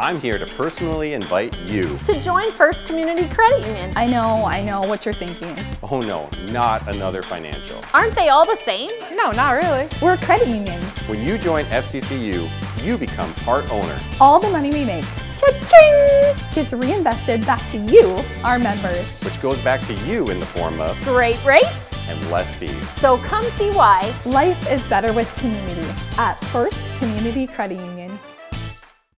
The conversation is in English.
I'm here to personally invite you. To join First Community Credit Union. I know, I know what you're thinking. Oh no, not another financial. Aren't they all the same? No, not really. We're a credit union. When you join FCCU, you become part owner. All the money we make, cha-ching, gets reinvested back to you, our members. Which goes back to you in the form of great rates and less fees. So come see why life is better with community at First Community Credit Union.